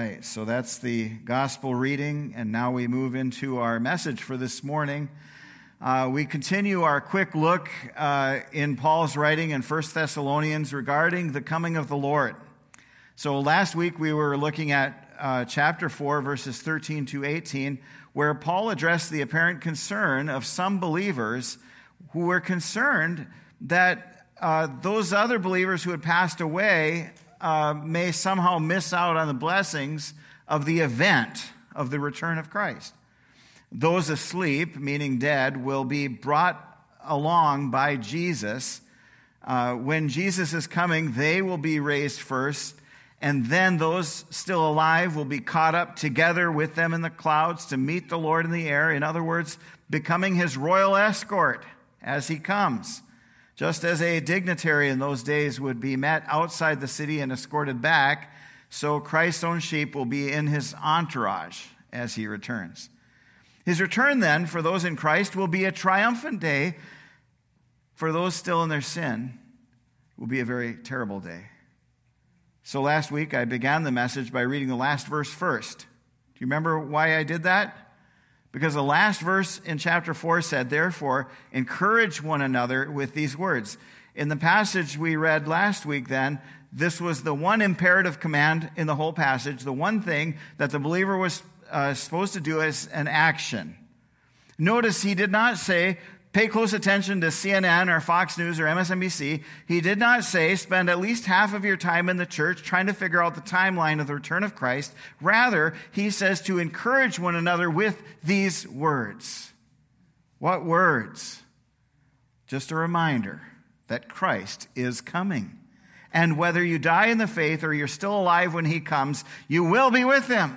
right, so that's the gospel reading, and now we move into our message for this morning. Uh, we continue our quick look uh, in Paul's writing in 1 Thessalonians regarding the coming of the Lord. So last week we were looking at uh, chapter 4, verses 13 to 18, where Paul addressed the apparent concern of some believers who were concerned that uh, those other believers who had passed away uh, may somehow miss out on the blessings of the event of the return of Christ. Those asleep, meaning dead, will be brought along by Jesus. Uh, when Jesus is coming, they will be raised first, and then those still alive will be caught up together with them in the clouds to meet the Lord in the air. In other words, becoming his royal escort as he comes. Just as a dignitary in those days would be met outside the city and escorted back, so Christ's own sheep will be in his entourage as he returns. His return, then, for those in Christ, will be a triumphant day. For those still in their sin, will be a very terrible day. So last week, I began the message by reading the last verse first. Do you remember why I did that? Because the last verse in chapter 4 said, Therefore, encourage one another with these words. In the passage we read last week, then, this was the one imperative command in the whole passage, the one thing that the believer was uh, supposed to do as an action. Notice he did not say, pay close attention to CNN or Fox News or MSNBC. He did not say spend at least half of your time in the church trying to figure out the timeline of the return of Christ. Rather, he says to encourage one another with these words. What words? Just a reminder that Christ is coming. And whether you die in the faith or you're still alive when he comes, you will be with him.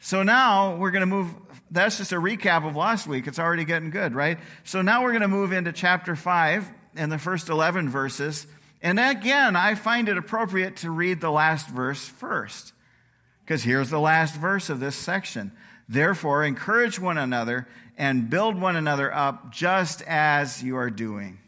So now we're going to move that's just a recap of last week. It's already getting good, right? So now we're going to move into chapter 5 and the first 11 verses. And again, I find it appropriate to read the last verse first. Because here's the last verse of this section. Therefore, encourage one another and build one another up just as you are doing.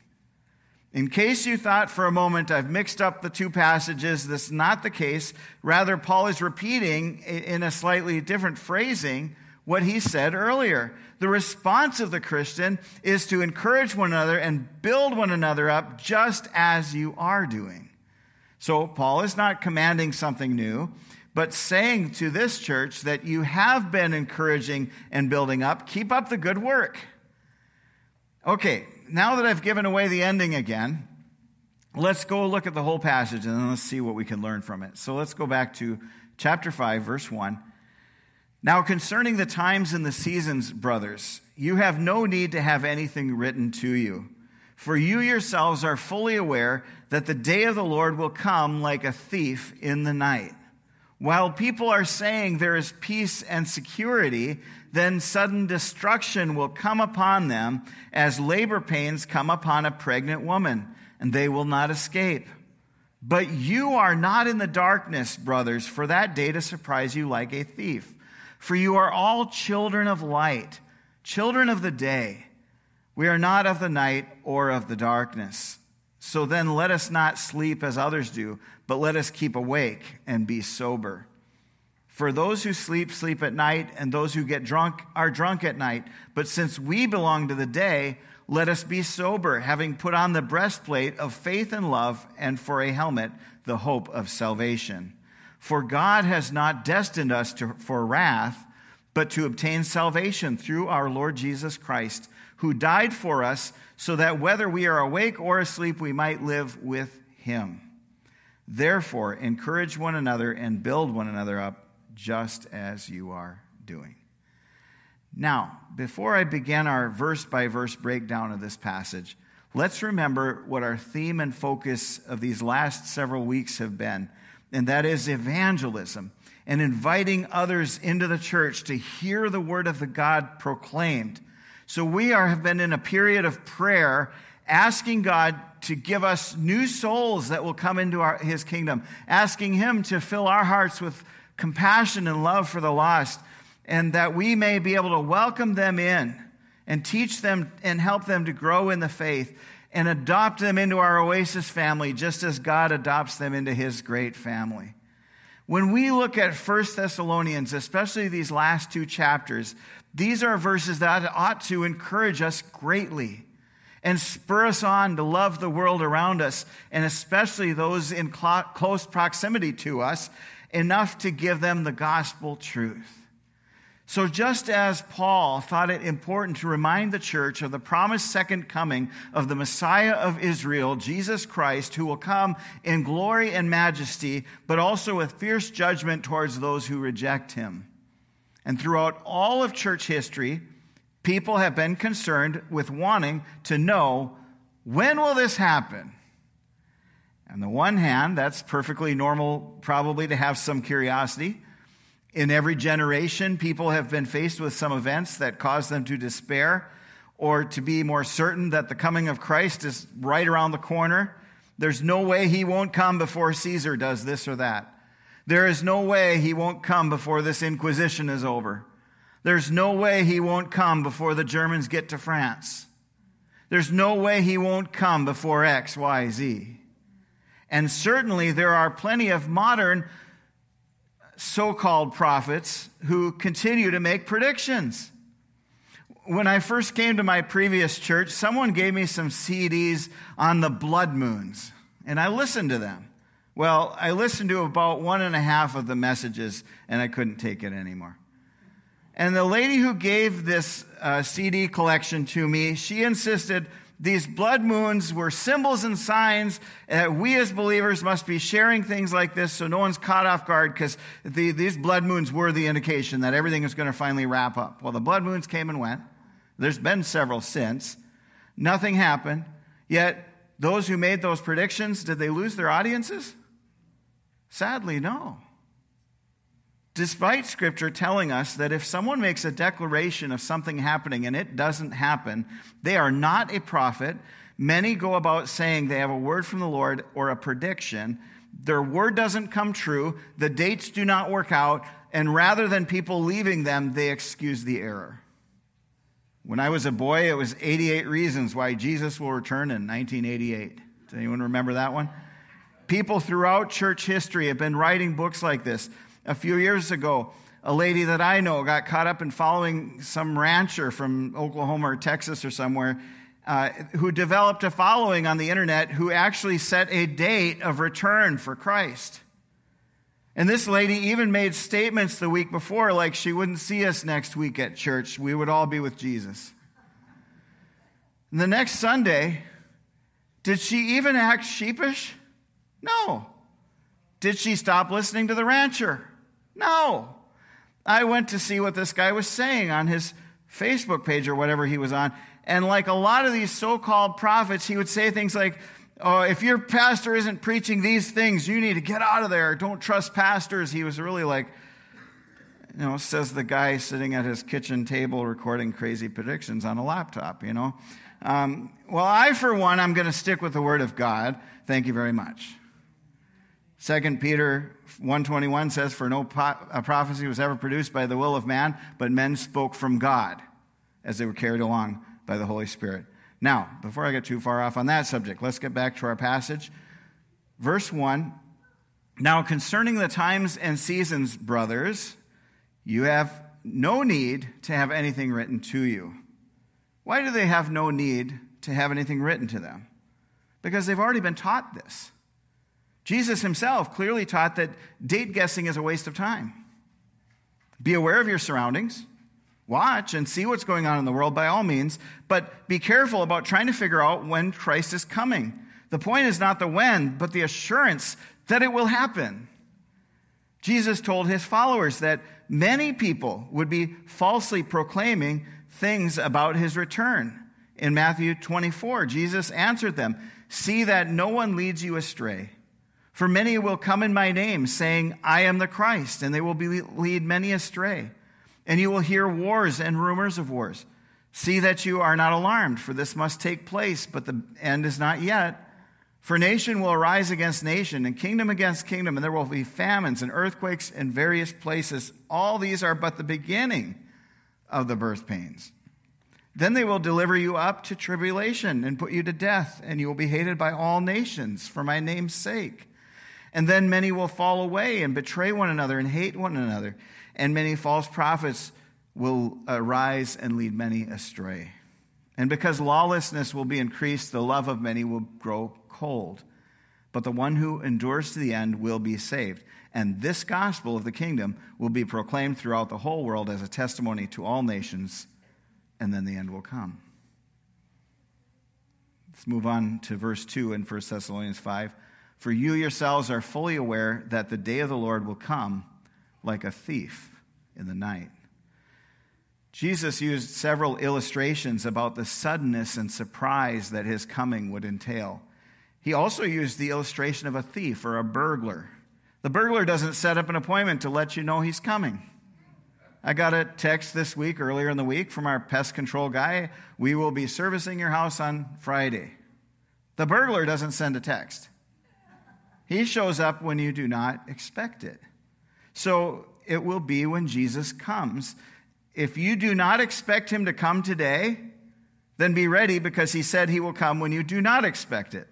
In case you thought for a moment I've mixed up the two passages, this is not the case. Rather, Paul is repeating in a slightly different phrasing what he said earlier. The response of the Christian is to encourage one another and build one another up just as you are doing. So, Paul is not commanding something new, but saying to this church that you have been encouraging and building up, keep up the good work. Okay, now that I've given away the ending again, let's go look at the whole passage and then let's see what we can learn from it. So let's go back to chapter 5, verse 1. Now, concerning the times and the seasons, brothers, you have no need to have anything written to you. For you yourselves are fully aware that the day of the Lord will come like a thief in the night. While people are saying there is peace and security, then sudden destruction will come upon them as labor pains come upon a pregnant woman, and they will not escape. But you are not in the darkness, brothers, for that day to surprise you like a thief. For you are all children of light, children of the day. We are not of the night or of the darkness. So then let us not sleep as others do, but let us keep awake and be sober. For those who sleep, sleep at night, and those who get drunk are drunk at night. But since we belong to the day, let us be sober, having put on the breastplate of faith and love, and for a helmet, the hope of salvation. For God has not destined us to, for wrath, but to obtain salvation through our Lord Jesus Christ, who died for us, so that whether we are awake or asleep, we might live with him. Therefore, encourage one another and build one another up, just as you are doing. Now, before I begin our verse by verse breakdown of this passage, let's remember what our theme and focus of these last several weeks have been and that is evangelism and inviting others into the church to hear the word of the God proclaimed. So we are, have been in a period of prayer asking God to give us new souls that will come into our, his kingdom, asking him to fill our hearts with compassion and love for the lost, and that we may be able to welcome them in and teach them and help them to grow in the faith and adopt them into our Oasis family just as God adopts them into his great family. When we look at 1 Thessalonians, especially these last two chapters, these are verses that ought to encourage us greatly and spur us on to love the world around us, and especially those in close proximity to us, enough to give them the gospel truth. So, just as Paul thought it important to remind the church of the promised second coming of the Messiah of Israel, Jesus Christ, who will come in glory and majesty, but also with fierce judgment towards those who reject him. And throughout all of church history, people have been concerned with wanting to know when will this happen? On the one hand, that's perfectly normal, probably, to have some curiosity. In every generation, people have been faced with some events that cause them to despair or to be more certain that the coming of Christ is right around the corner. There's no way he won't come before Caesar does this or that. There is no way he won't come before this Inquisition is over. There's no way he won't come before the Germans get to France. There's no way he won't come before X, Y, Z. And certainly there are plenty of modern so called prophets who continue to make predictions. When I first came to my previous church, someone gave me some CDs on the blood moons, and I listened to them. Well, I listened to about one and a half of the messages, and I couldn't take it anymore. And the lady who gave this uh, CD collection to me, she insisted these blood moons were symbols and signs that we as believers must be sharing things like this so no one's caught off guard because the, these blood moons were the indication that everything is going to finally wrap up. Well, the blood moons came and went. There's been several since. Nothing happened. Yet, those who made those predictions, did they lose their audiences? Sadly, no despite scripture telling us that if someone makes a declaration of something happening and it doesn't happen, they are not a prophet. Many go about saying they have a word from the Lord or a prediction. Their word doesn't come true, the dates do not work out, and rather than people leaving them, they excuse the error. When I was a boy, it was 88 reasons why Jesus will return in 1988. Does anyone remember that one? People throughout church history have been writing books like this. A few years ago, a lady that I know got caught up in following some rancher from Oklahoma or Texas or somewhere uh, who developed a following on the internet who actually set a date of return for Christ. And this lady even made statements the week before, like she wouldn't see us next week at church. We would all be with Jesus. And the next Sunday, did she even act sheepish? No. Did she stop listening to the rancher? No. I went to see what this guy was saying on his Facebook page or whatever he was on. And like a lot of these so called prophets, he would say things like, Oh, if your pastor isn't preaching these things, you need to get out of there. Don't trust pastors. He was really like, you know, says the guy sitting at his kitchen table recording crazy predictions on a laptop, you know. Um, well, I, for one, I'm going to stick with the word of God. Thank you very much. Second Peter 121 says, For no uh, prophecy was ever produced by the will of man, but men spoke from God as they were carried along by the Holy Spirit. Now, before I get too far off on that subject, let's get back to our passage. Verse 1 Now, concerning the times and seasons, brothers, you have no need to have anything written to you. Why do they have no need to have anything written to them? Because they've already been taught this. Jesus himself clearly taught that date guessing is a waste of time. Be aware of your surroundings. Watch and see what's going on in the world by all means, but be careful about trying to figure out when Christ is coming. The point is not the when, but the assurance that it will happen. Jesus told his followers that many people would be falsely proclaiming things about his return. In Matthew 24, Jesus answered them See that no one leads you astray. For many will come in my name, saying, I am the Christ, and they will be, lead many astray. And you will hear wars and rumors of wars. See that you are not alarmed, for this must take place, but the end is not yet. For nation will arise against nation, and kingdom against kingdom, and there will be famines and earthquakes in various places. All these are but the beginning of the birth pains. Then they will deliver you up to tribulation and put you to death, and you will be hated by all nations for my name's sake. And then many will fall away and betray one another and hate one another. And many false prophets will arise and lead many astray. And because lawlessness will be increased, the love of many will grow cold. But the one who endures to the end will be saved. And this gospel of the kingdom will be proclaimed throughout the whole world as a testimony to all nations, and then the end will come. Let's move on to verse 2 in 1 Thessalonians 5. For you yourselves are fully aware that the day of the Lord will come like a thief in the night. Jesus used several illustrations about the suddenness and surprise that his coming would entail. He also used the illustration of a thief or a burglar. The burglar doesn't set up an appointment to let you know he's coming. I got a text this week, earlier in the week, from our pest control guy. We will be servicing your house on Friday. The burglar doesn't send a text. He shows up when you do not expect it. So it will be when Jesus comes. If you do not expect him to come today, then be ready because he said he will come when you do not expect it.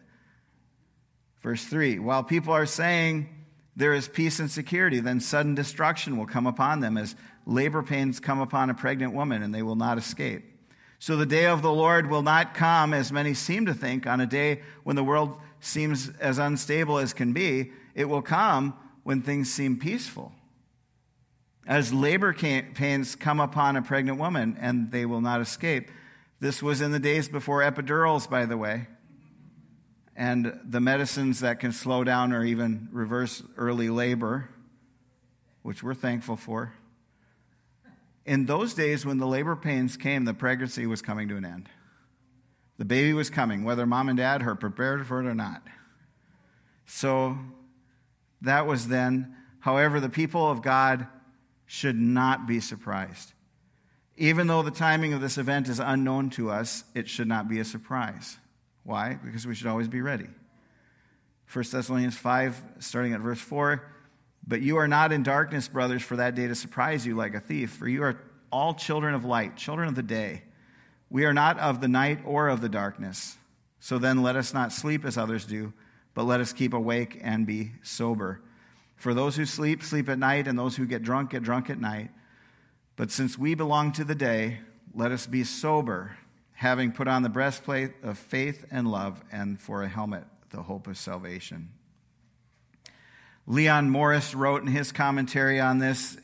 Verse 3 While people are saying there is peace and security, then sudden destruction will come upon them as labor pains come upon a pregnant woman, and they will not escape. So the day of the Lord will not come, as many seem to think, on a day when the world seems as unstable as can be, it will come when things seem peaceful. As labor pains come upon a pregnant woman and they will not escape. This was in the days before epidurals, by the way, and the medicines that can slow down or even reverse early labor, which we're thankful for. In those days, when the labor pains came, the pregnancy was coming to an end. The baby was coming, whether mom and dad are prepared for it or not. So that was then. However, the people of God should not be surprised. Even though the timing of this event is unknown to us, it should not be a surprise. Why? Because we should always be ready. 1 Thessalonians 5, starting at verse 4 But you are not in darkness, brothers, for that day to surprise you like a thief, for you are all children of light, children of the day. We are not of the night or of the darkness. So then let us not sleep as others do, but let us keep awake and be sober. For those who sleep, sleep at night, and those who get drunk, get drunk at night. But since we belong to the day, let us be sober, having put on the breastplate of faith and love, and for a helmet, the hope of salvation. Leon Morris wrote in his commentary on this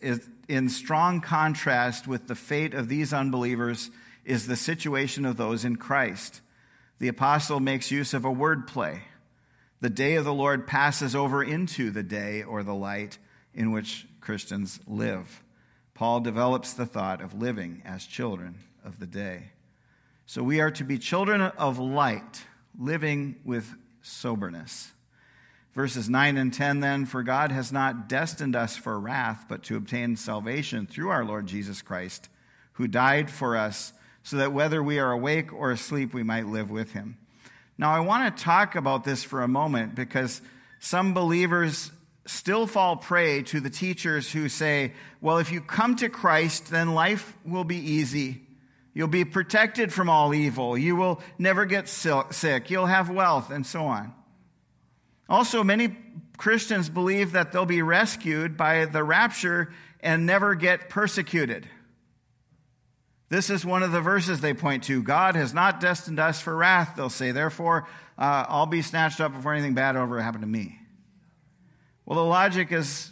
in strong contrast with the fate of these unbelievers is the situation of those in Christ. The apostle makes use of a word play. The day of the Lord passes over into the day or the light in which Christians live. Paul develops the thought of living as children of the day. So we are to be children of light, living with soberness. Verses 9 and 10 then, for God has not destined us for wrath, but to obtain salvation through our Lord Jesus Christ, who died for us so that whether we are awake or asleep, we might live with him. Now, I want to talk about this for a moment because some believers still fall prey to the teachers who say, well, if you come to Christ, then life will be easy. You'll be protected from all evil. You will never get sick. You'll have wealth, and so on. Also, many Christians believe that they'll be rescued by the rapture and never get persecuted. This is one of the verses they point to. God has not destined us for wrath, they'll say. Therefore, uh, I'll be snatched up before anything bad ever happened to me. Well, the logic is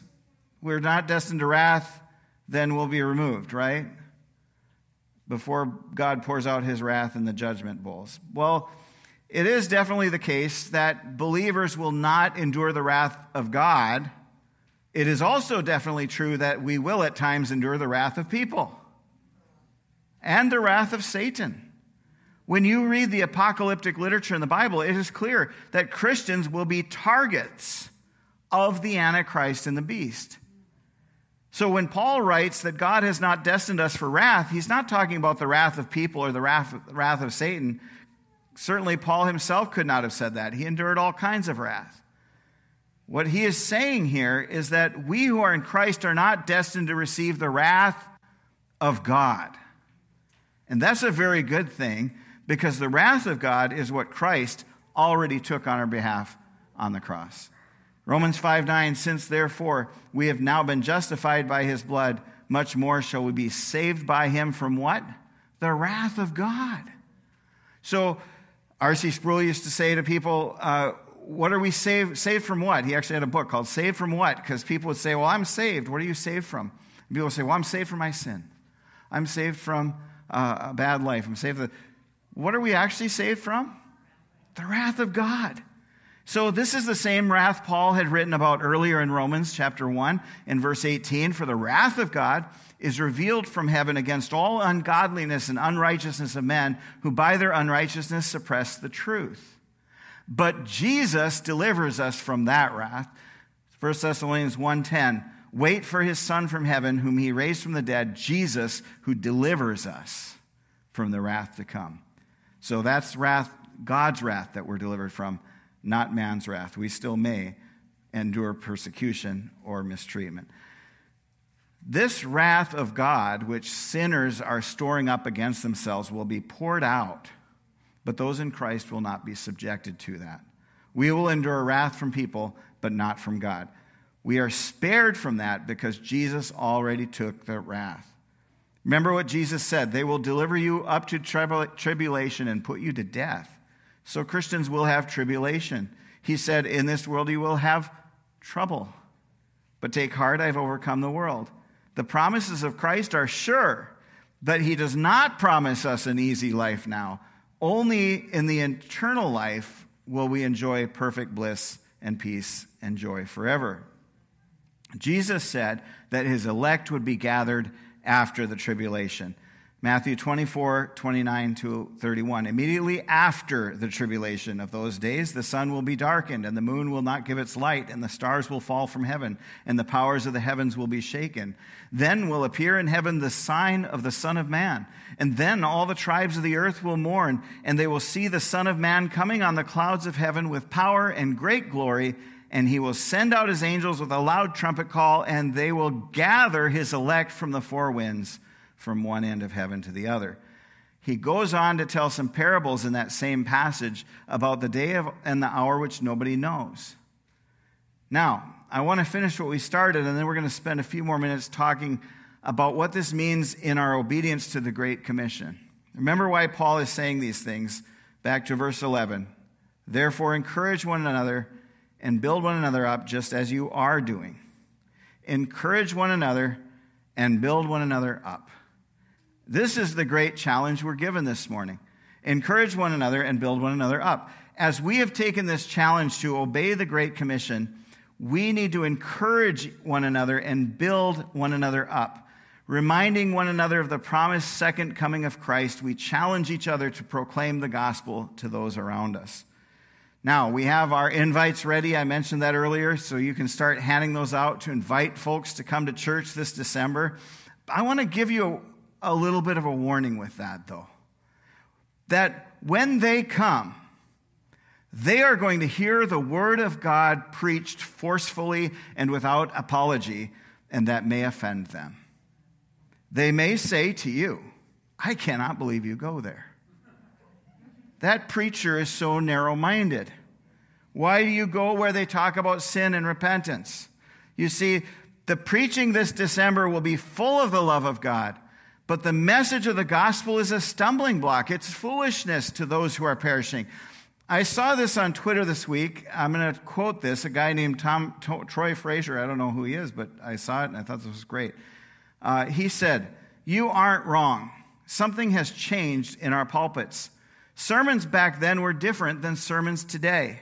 we're not destined to wrath, then we'll be removed, right? Before God pours out his wrath in the judgment bowls. Well, it is definitely the case that believers will not endure the wrath of God. It is also definitely true that we will at times endure the wrath of people and the wrath of Satan. When you read the apocalyptic literature in the Bible, it is clear that Christians will be targets of the Antichrist and the beast. So when Paul writes that God has not destined us for wrath, he's not talking about the wrath of people or the wrath, wrath of Satan. Certainly, Paul himself could not have said that. He endured all kinds of wrath. What he is saying here is that we who are in Christ are not destined to receive the wrath of God. And that's a very good thing because the wrath of God is what Christ already took on our behalf on the cross. Romans 5 9, since therefore we have now been justified by his blood, much more shall we be saved by him from what? The wrath of God. So, R.C. Sproul used to say to people, uh, What are we saved? Saved from what? He actually had a book called Saved from What? Because people would say, Well, I'm saved. What are you saved from? And people would say, Well, I'm saved from my sin. I'm saved from uh, a bad life. I'm saved. From... What are we actually saved from? The wrath of God. So, this is the same wrath Paul had written about earlier in Romans chapter 1 and verse 18. For the wrath of God is revealed from heaven against all ungodliness and unrighteousness of men who by their unrighteousness suppress the truth. But Jesus delivers us from that wrath. 1 Thessalonians 1:10 Wait for his son from heaven whom he raised from the dead, Jesus who delivers us from the wrath to come. So that's wrath God's wrath that we're delivered from not man's wrath. We still may endure persecution or mistreatment. This wrath of God, which sinners are storing up against themselves, will be poured out, but those in Christ will not be subjected to that. We will endure wrath from people, but not from God. We are spared from that because Jesus already took the wrath. Remember what Jesus said they will deliver you up to tribulation and put you to death. So Christians will have tribulation. He said, In this world you will have trouble. But take heart, I've overcome the world. The promises of Christ are sure, but He does not promise us an easy life now. Only in the eternal life will we enjoy perfect bliss and peace and joy forever. Jesus said that His elect would be gathered after the tribulation. Matthew 24, 29 to 31. Immediately after the tribulation of those days, the sun will be darkened, and the moon will not give its light, and the stars will fall from heaven, and the powers of the heavens will be shaken. Then will appear in heaven the sign of the Son of Man. And then all the tribes of the earth will mourn, and they will see the Son of Man coming on the clouds of heaven with power and great glory. And he will send out his angels with a loud trumpet call, and they will gather his elect from the four winds from one end of heaven to the other. He goes on to tell some parables in that same passage about the day of, and the hour which nobody knows. Now, I want to finish what we started, and then we're going to spend a few more minutes talking about what this means in our obedience to the Great Commission. Remember why Paul is saying these things. Back to verse 11. Therefore, encourage one another and build one another up just as you are doing. Encourage one another and build one another up. This is the great challenge we're given this morning. Encourage one another and build one another up. As we have taken this challenge to obey the Great Commission, we need to encourage one another and build one another up. Reminding one another of the promised second coming of Christ, we challenge each other to proclaim the gospel to those around us. Now, we have our invites ready. I mentioned that earlier, so you can start handing those out to invite folks to come to church this December. I want to give you a little bit of a warning with that, though. That when they come, they are going to hear the word of God preached forcefully and without apology, and that may offend them. They may say to you, I cannot believe you go there. That preacher is so narrow minded. Why do you go where they talk about sin and repentance? You see, the preaching this December will be full of the love of God but the message of the gospel is a stumbling block. It's foolishness to those who are perishing. I saw this on Twitter this week. I'm going to quote this. A guy named Tom to, Troy Frazier, I don't know who he is, but I saw it and I thought this was great. Uh, he said, You aren't wrong. Something has changed in our pulpits. Sermons back then were different than sermons today.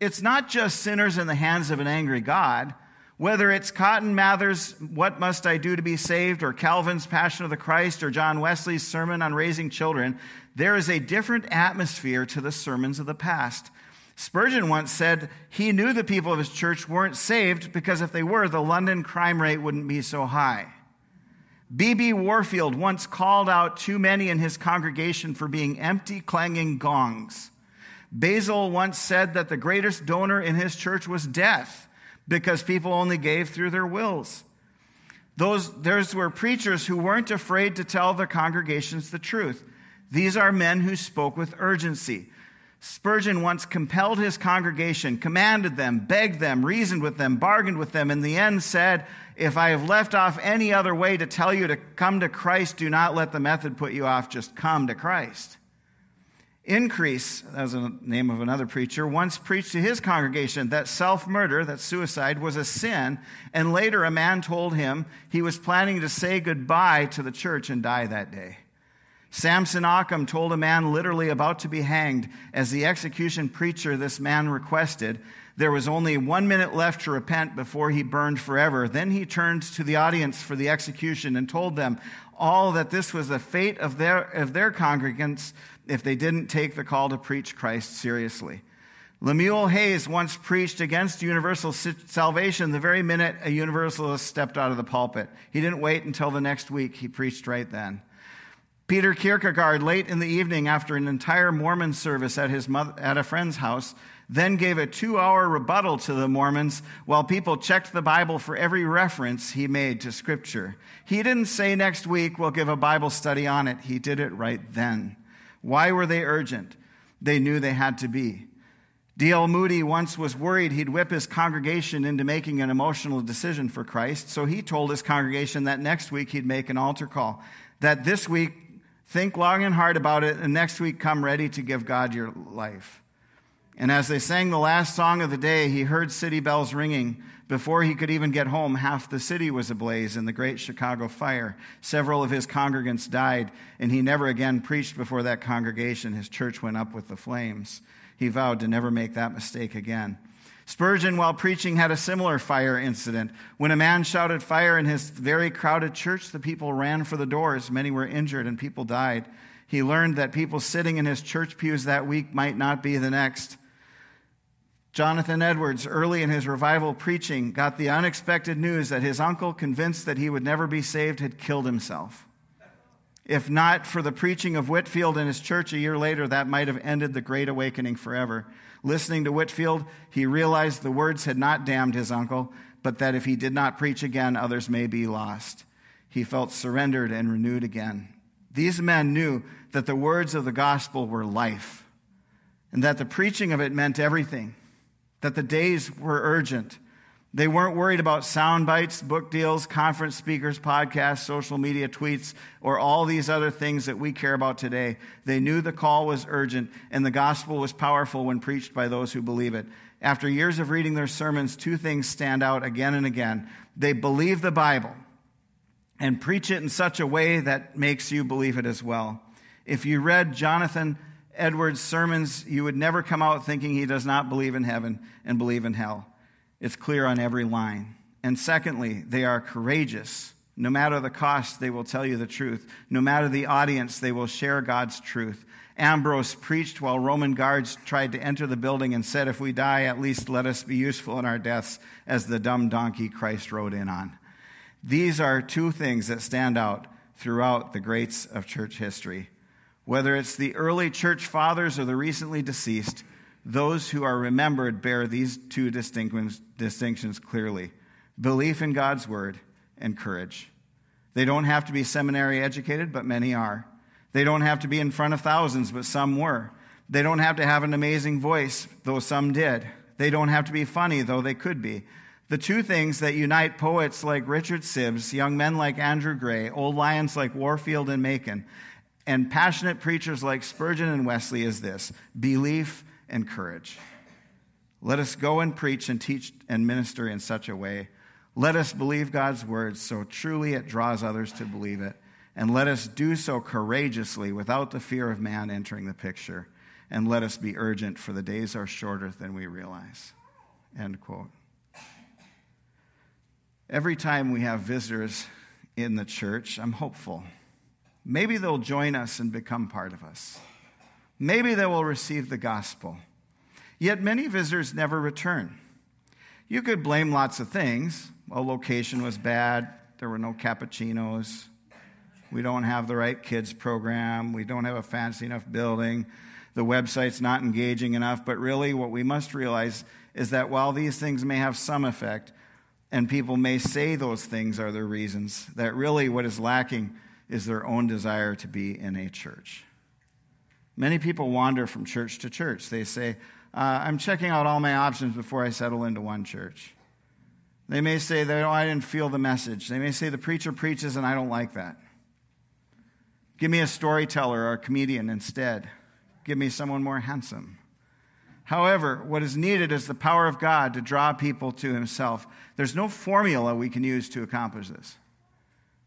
It's not just sinners in the hands of an angry God. Whether it's Cotton Mather's What Must I Do to Be Saved, or Calvin's Passion of the Christ, or John Wesley's sermon on raising children, there is a different atmosphere to the sermons of the past. Spurgeon once said he knew the people of his church weren't saved because if they were, the London crime rate wouldn't be so high. B.B. Warfield once called out too many in his congregation for being empty, clanging gongs. Basil once said that the greatest donor in his church was death because people only gave through their wills. Those, those were preachers who weren't afraid to tell their congregations the truth. These are men who spoke with urgency. Spurgeon once compelled his congregation, commanded them, begged them, reasoned with them, bargained with them, in the end said, If I have left off any other way to tell you to come to Christ, do not let the method put you off, just come to Christ. Increase, as the name of another preacher, once preached to his congregation that self murder, that suicide, was a sin, and later a man told him he was planning to say goodbye to the church and die that day. Samson Occom told a man literally about to be hanged, as the execution preacher this man requested, there was only one minute left to repent before he burned forever. Then he turned to the audience for the execution and told them all that this was the fate of their, of their congregants if they didn't take the call to preach Christ seriously. Lemuel Haynes once preached against universal salvation the very minute a universalist stepped out of the pulpit. He didn't wait until the next week, he preached right then. Peter Kierkegaard, late in the evening after an entire Mormon service at, his mother, at a friend's house, then gave a two hour rebuttal to the Mormons while people checked the Bible for every reference he made to Scripture. He didn't say next week we'll give a Bible study on it. He did it right then. Why were they urgent? They knew they had to be. D.L. Moody once was worried he'd whip his congregation into making an emotional decision for Christ, so he told his congregation that next week he'd make an altar call, that this week Think long and hard about it, and next week come ready to give God your life. And as they sang the last song of the day, he heard city bells ringing. Before he could even get home, half the city was ablaze in the great Chicago fire. Several of his congregants died, and he never again preached before that congregation. His church went up with the flames. He vowed to never make that mistake again. Spurgeon, while preaching, had a similar fire incident. When a man shouted fire in his very crowded church, the people ran for the doors. Many were injured and people died. He learned that people sitting in his church pews that week might not be the next. Jonathan Edwards, early in his revival preaching, got the unexpected news that his uncle, convinced that he would never be saved, had killed himself. If not for the preaching of Whitefield in his church a year later, that might have ended the Great Awakening forever. Listening to Whitefield, he realized the words had not damned his uncle, but that if he did not preach again, others may be lost. He felt surrendered and renewed again. These men knew that the words of the gospel were life, and that the preaching of it meant everything, that the days were urgent, they weren't worried about sound bites, book deals, conference speakers, podcasts, social media tweets, or all these other things that we care about today. They knew the call was urgent and the gospel was powerful when preached by those who believe it. After years of reading their sermons, two things stand out again and again. They believe the Bible and preach it in such a way that makes you believe it as well. If you read Jonathan Edwards' sermons, you would never come out thinking he does not believe in heaven and believe in hell. It's clear on every line. And secondly, they are courageous. No matter the cost, they will tell you the truth. No matter the audience, they will share God's truth. Ambrose preached while Roman guards tried to enter the building and said, If we die, at least let us be useful in our deaths as the dumb donkey Christ rode in on. These are two things that stand out throughout the greats of church history. Whether it's the early church fathers or the recently deceased, those who are remembered bear these two distinctions clearly belief in God's word and courage. They don't have to be seminary educated, but many are. They don't have to be in front of thousands, but some were. They don't have to have an amazing voice, though some did. They don't have to be funny, though they could be. The two things that unite poets like Richard Sibbes, young men like Andrew Gray, old lions like Warfield and Machen, and passionate preachers like Spurgeon and Wesley is this belief and courage. Let us go and preach and teach and minister in such a way. Let us believe God's words so truly it draws others to believe it. And let us do so courageously without the fear of man entering the picture. And let us be urgent, for the days are shorter than we realize. End quote. Every time we have visitors in the church, I'm hopeful. Maybe they'll join us and become part of us. Maybe they will receive the gospel. Yet many visitors never return. You could blame lots of things. A location was bad, there were no cappuccinos, we don't have the right kids program, we don't have a fancy enough building, the website's not engaging enough. But really, what we must realize is that while these things may have some effect, and people may say those things are the reasons, that really what is lacking is their own desire to be in a church. Many people wander from church to church. They say, uh, I'm checking out all my options before I settle into one church. They may say that oh, I didn't feel the message. They may say the preacher preaches and I don't like that. Give me a storyteller or a comedian instead. Give me someone more handsome. However, what is needed is the power of God to draw people to Himself. There's no formula we can use to accomplish this.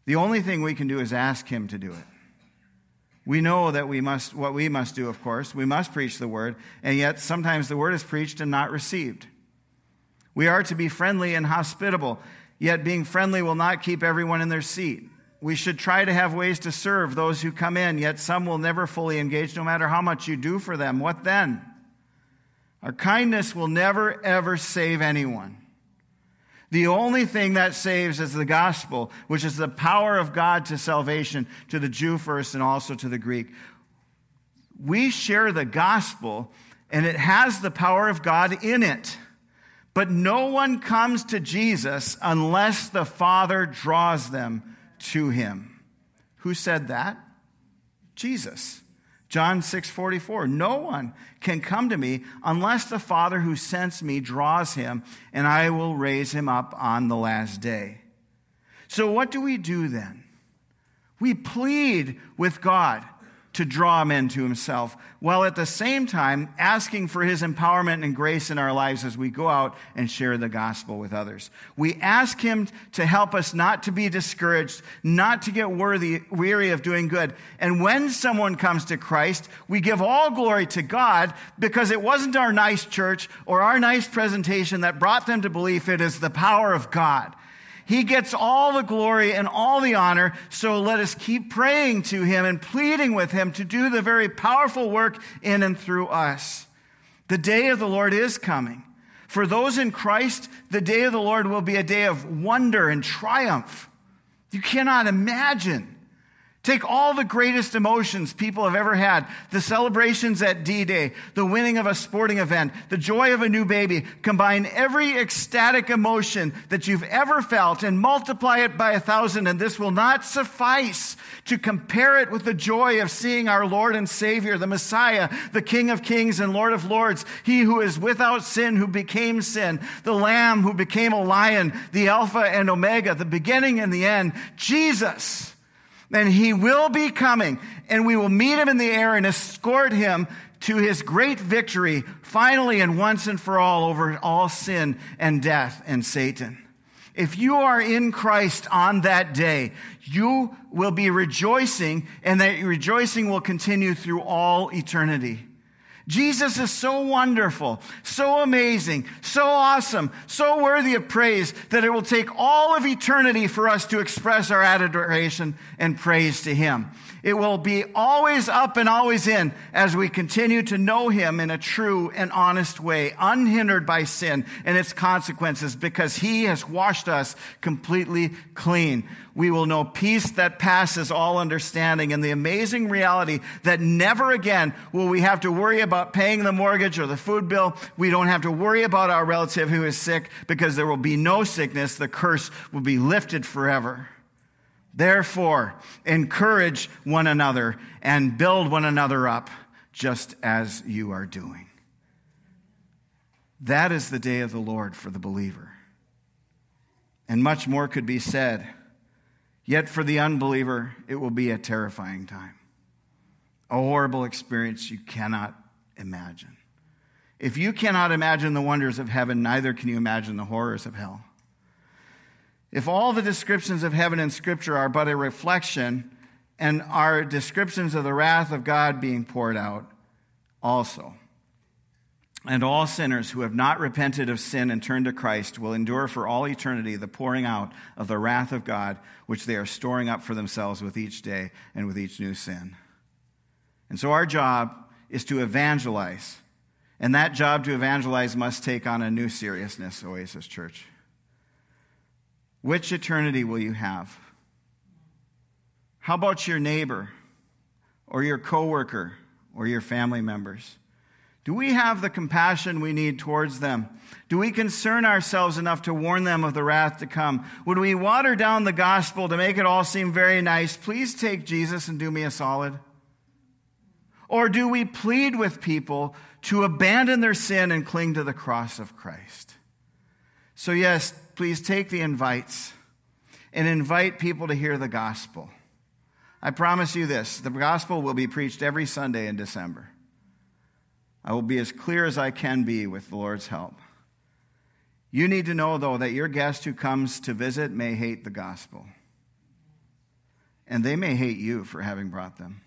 The only thing we can do is ask Him to do it. We know that we must, what we must do, of course. We must preach the word, and yet sometimes the word is preached and not received. We are to be friendly and hospitable, yet being friendly will not keep everyone in their seat. We should try to have ways to serve those who come in, yet some will never fully engage no matter how much you do for them. What then? Our kindness will never, ever save anyone. The only thing that saves is the gospel, which is the power of God to salvation to the Jew first and also to the Greek. We share the gospel, and it has the power of God in it. But no one comes to Jesus unless the Father draws them to him. Who said that? Jesus. John 6:44 No one can come to me unless the Father who sends me draws him and I will raise him up on the last day. So what do we do then? We plead with God to draw men to himself, while at the same time asking for his empowerment and grace in our lives as we go out and share the gospel with others. We ask him to help us not to be discouraged, not to get worthy, weary of doing good. And when someone comes to Christ, we give all glory to God because it wasn't our nice church or our nice presentation that brought them to belief. It is the power of God. He gets all the glory and all the honor. So let us keep praying to him and pleading with him to do the very powerful work in and through us. The day of the Lord is coming. For those in Christ, the day of the Lord will be a day of wonder and triumph. You cannot imagine Take all the greatest emotions people have ever had the celebrations at D Day, the winning of a sporting event, the joy of a new baby. Combine every ecstatic emotion that you've ever felt and multiply it by a thousand, and this will not suffice to compare it with the joy of seeing our Lord and Savior, the Messiah, the King of Kings and Lord of Lords, He who is without sin, who became sin, the Lamb who became a lion, the Alpha and Omega, the beginning and the end, Jesus and he will be coming, and we will meet him in the air and escort him to his great victory, finally and once and for all, over all sin and death and Satan. If you are in Christ on that day, you will be rejoicing, and that rejoicing will continue through all eternity. Jesus is so wonderful, so amazing, so awesome, so worthy of praise that it will take all of eternity for us to express our adoration and praise to Him. It will be always up and always in as we continue to know Him in a true and honest way, unhindered by sin and its consequences, because He has washed us completely clean. We will know peace that passes all understanding and the amazing reality that never again will we have to worry about paying the mortgage or the food bill. We don't have to worry about our relative who is sick because there will be no sickness. The curse will be lifted forever. Therefore, encourage one another and build one another up, just as you are doing. That is the day of the Lord for the believer. And much more could be said. Yet for the unbeliever, it will be a terrifying time, a horrible experience you cannot imagine. If you cannot imagine the wonders of heaven, neither can you imagine the horrors of hell. If all the descriptions of heaven in Scripture are but a reflection and are descriptions of the wrath of God being poured out, also, and all sinners who have not repented of sin and turned to Christ will endure for all eternity the pouring out of the wrath of God, which they are storing up for themselves with each day and with each new sin. And so our job is to evangelize. And that job to evangelize must take on a new seriousness, Oasis Church. Which eternity will you have? How about your neighbor or your coworker or your family members? Do we have the compassion we need towards them? Do we concern ourselves enough to warn them of the wrath to come? Would we water down the gospel to make it all seem very nice? Please take Jesus and do me a solid. Or do we plead with people to abandon their sin and cling to the cross of Christ? So, yes, please take the invites and invite people to hear the gospel. I promise you this the gospel will be preached every Sunday in December. I will be as clear as I can be with the Lord's help. You need to know, though, that your guest who comes to visit may hate the gospel. And they may hate you for having brought them.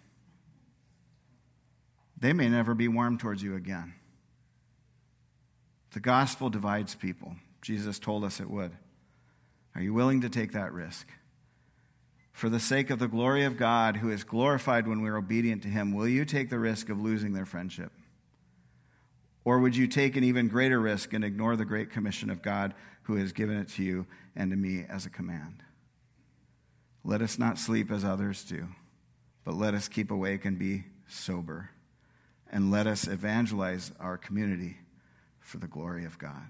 They may never be warm towards you again. The gospel divides people. Jesus told us it would. Are you willing to take that risk? For the sake of the glory of God, who is glorified when we're obedient to Him, will you take the risk of losing their friendship? Or would you take an even greater risk and ignore the great commission of God who has given it to you and to me as a command? Let us not sleep as others do, but let us keep awake and be sober. And let us evangelize our community for the glory of God.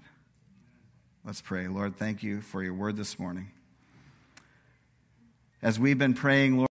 Let's pray. Lord, thank you for your word this morning. As we've been praying, Lord,